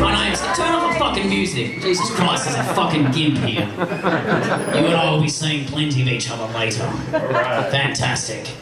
My name's... Turn off the fucking music. Jesus Christ, there's a fucking gimp here. You and I will be seeing plenty of each other later. Fantastic.